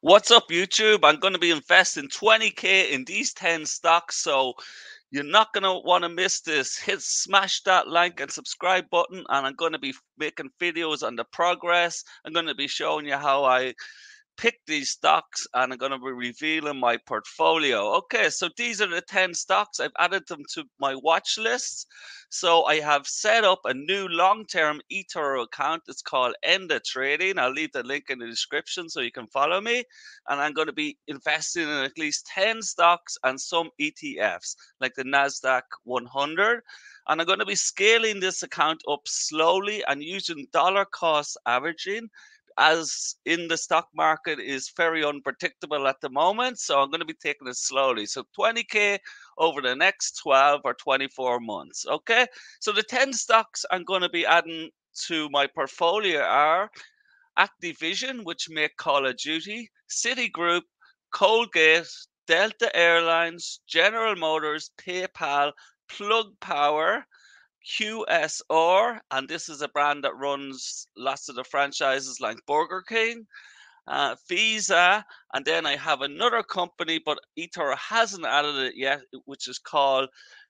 What's up, YouTube? I'm going to be investing 20k in these 10 stocks, so you're not going to want to miss this. Hit smash that like and subscribe button, and I'm going to be making videos on the progress. I'm going to be showing you how I pick these stocks and I'm going to be revealing my portfolio. Okay, so these are the 10 stocks. I've added them to my watch list. So I have set up a new long-term eToro account. It's called Enda Trading. I'll leave the link in the description so you can follow me. And I'm going to be investing in at least 10 stocks and some ETFs like the NASDAQ 100. And I'm going to be scaling this account up slowly and using dollar cost averaging as in the stock market is very unpredictable at the moment. So I'm going to be taking it slowly. So 20K over the next 12 or 24 months. Okay. So the 10 stocks I'm going to be adding to my portfolio are Activision, which make Call of Duty, Citigroup, Colgate, Delta Airlines, General Motors, PayPal, Plug Power, QSR, and this is a brand that runs lots of the franchises like Burger King, uh, Visa, and then I have another company, but eToro hasn't added it yet, which is called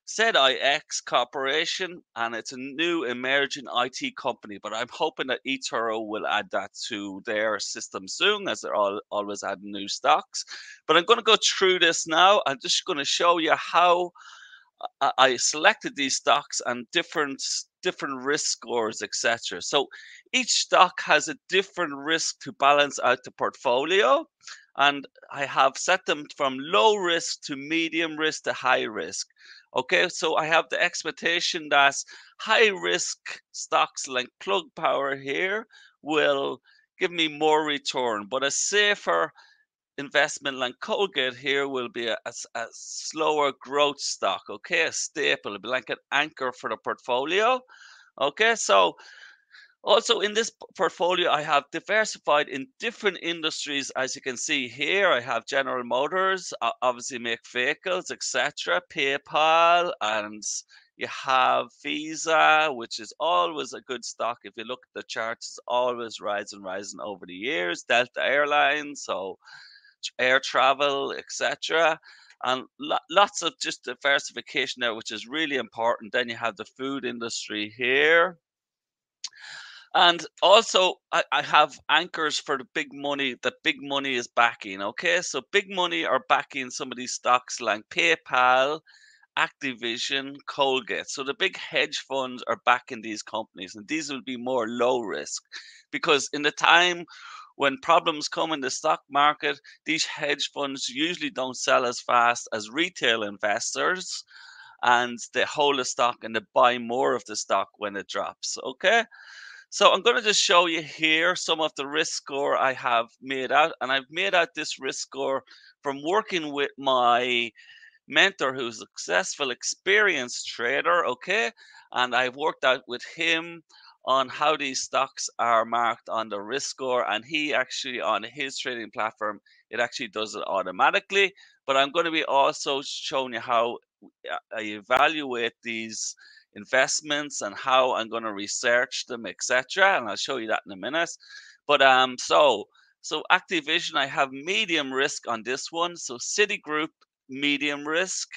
ZIX Corporation, and it's a new emerging IT company. But I'm hoping that eToro will add that to their system soon, as they're all, always adding new stocks. But I'm going to go through this now. I'm just going to show you how I selected these stocks and different different risk scores, etc. So each stock has a different risk to balance out the portfolio, and I have set them from low risk to medium risk to high risk. Okay, so I have the expectation that high risk stocks like Plug Power here will give me more return, but a safer investment like Colgate here will be a, a, a, slower growth stock, okay, a staple, it'll be like an anchor for the portfolio. Okay, so also in this portfolio, I have diversified in different industries. As you can see here, I have General Motors, obviously make vehicles, etc. PayPal, and you have Visa, which is always a good stock. If you look at the charts, it's always rising, rising over the years. Delta Airlines, so air travel, etc. And lo- lots of just diversification there, which is really important. Then you have the food industry here. And also, I, I have anchors for the big money that big money is backing. Okay, so big money are backing some of these stocks like PayPal, Activision, Colgate. So the big hedge funds are backing these companies, and these will be more low risk because in the time when problems come in the stock market, these hedge funds usually don't sell as fast as retail investors and they hold the stock and they buy more of the stock when it drops. Okay. So I'm going to just show you here some of the risk score I have made out. And I've made out this risk score from working with my mentor who's a successful, experienced trader. Okay. And I've worked out with him on how these stocks are marked on the risk score. And he actually, on his trading platform, it actually does it automatically. But I'm going to be also showing you how uh, I evaluate these investments and how I'm going to research them, etc. And I'll show you that in a minute. But um, so so Activision, I have medium risk on this one. So Citigroup, medium risk.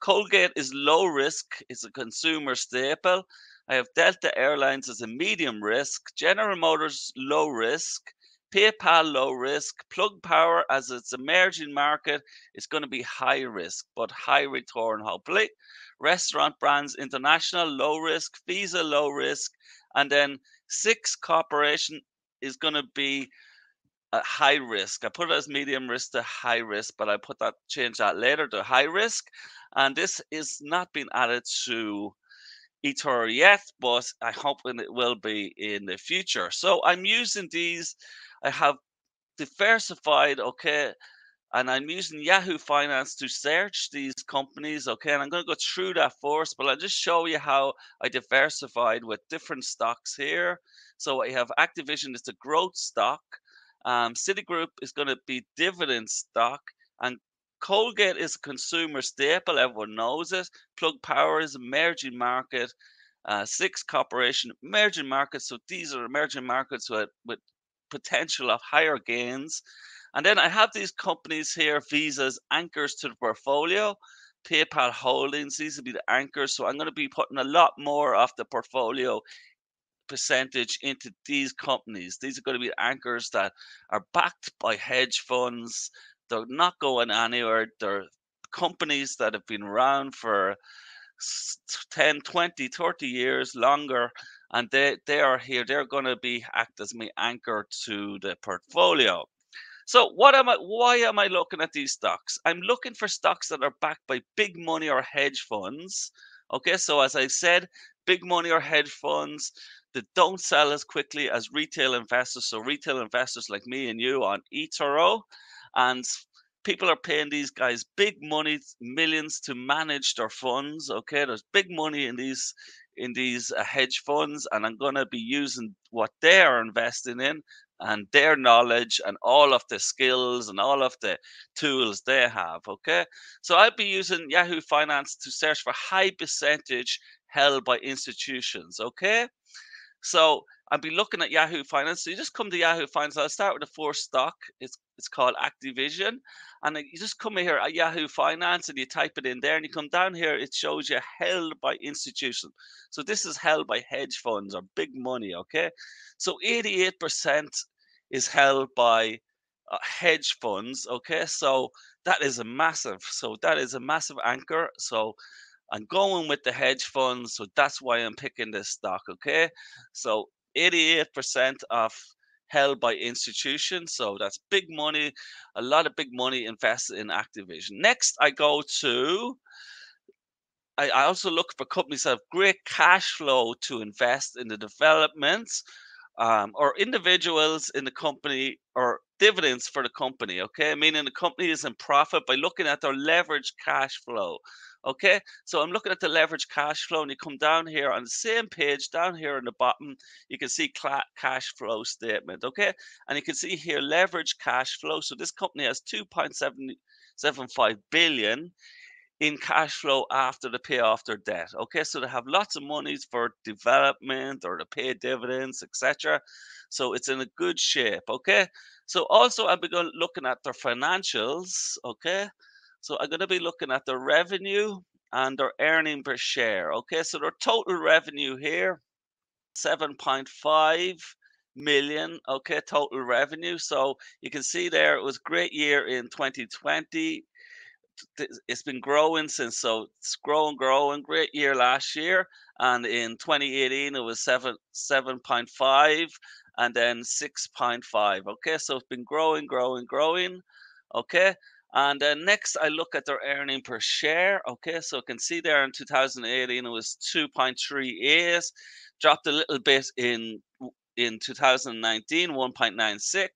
Colgate is low risk. It's a consumer staple. I have Delta Airlines as a medium risk, General Motors low risk, PayPal low risk, Plug Power as its emerging market is going to be high risk but high return hopefully. Restaurant Brands International low risk, Visa low risk, and then ZIX Corporation is going to be a high risk. I put it as medium risk to high risk, but I put that change that later to high risk. And this is not being added to eToro yet, but I hope it will be in the future. So I'm using these. I have diversified, okay, and I'm using Yahoo Finance to search these companies, okay, and I'm going to go through that first, but I'll just show you how I diversified with different stocks here. So I have Activision, it's a growth stock. Um, Citigroup is going to be dividend stock, and Colgate is a consumer staple. Everyone knows it. Plug Power is emerging market. Uh, ZIX Corporation, emerging markets. So these are emerging markets with, with potential of higher gains. And then I have these companies here, Visas, anchors to the portfolio. PayPal Holdings, these will be the anchors. So I'm going to be putting a lot more of the portfolio percentage into these companies. These are going to be anchors that are backed by hedge funds. They're not going anywhere. They're companies that have been around for 10, 20, 30 years longer. And they, they are here. They're going to be act as my anchor to the portfolio. So what am I why am I looking at these stocks? I'm looking for stocks that are backed by big money or hedge funds. Okay, so as I said, big money or hedge funds that don't sell as quickly as retail investors. So retail investors like me and you on eToro, and people are paying these guys big money, millions to manage their funds. Okay, there's big money in these in these uh, hedge funds, and I'm to be using what they are investing in and their knowledge and all of the skills and all of the tools they have. Okay, so I'll be using Yahoo Finance to search for high percentage held by institutions. Okay, so I'd be looking at Yahoo Finance. So you just come to Yahoo Finance. I'll start with the first stock. It's it's called Activision, and you just come here at Yahoo Finance and you type it in there, and you come down here. It shows you held by institution. So this is held by hedge funds or big money. Okay, so 88% is held by uh, hedge funds. Okay, so that is a massive. So that is a massive anchor. So I'm going with the hedge funds, so that's why I'm picking this stock. Okay, so 88% of held by institutions, so that's big money, a lot of big money invested in Activision. Next, I go to. I, also look for companies that have great cash flow to invest in the developments um, or individuals in the company or dividends for the company. Okay, meaning the company is in profit by looking at their leverage cash flow. Okay, so I'm looking at the leverage cash flow, and you come down here on the same page, down here on the bottom, you can see cash flow statement. Okay, and you can see here leverage cash flow. So this company has 2.775 billion in cash flow after they pay off their debt. Okay, so they have lots of monies for development or to pay dividends, etc. So it's in a good shape. Okay, so also I'll looking at their financials. Okay, so I'm going to be looking at their revenue and their earning per share. Okay, so their total revenue here, 7.5 million. Okay, total revenue. So you can see there it was great year in 2020 it's been growing since so it's growing growing great year last year and in 2018 it was 7 7.5 and then 6.5 okay so it's been growing growing growing okay and then next i look at their earning per share okay so you can see there in 2018 it was 2.38 dropped a little bit in in 2019 1.96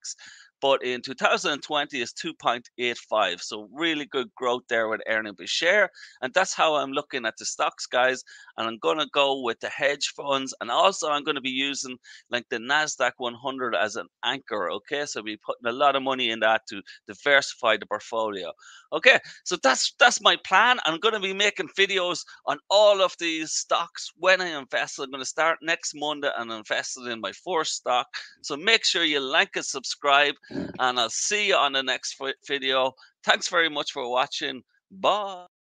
but in 2020 is 2.85 so really good growth there with earning per share and that's how i'm looking at the stocks guys and i'm going to go with the hedge funds and also i'm going to be using like the nasdaq 100 as an anchor okay? So we putting a lot of money in that to diversify the portfolio okay? So that's that's my plan i'm going to be making videos on all of these stocks when i invest. I'm going to start next monday and invested in my first stock so make sure you like and subscribe and I'll see you on the next video. Thanks very much for watching. Bye.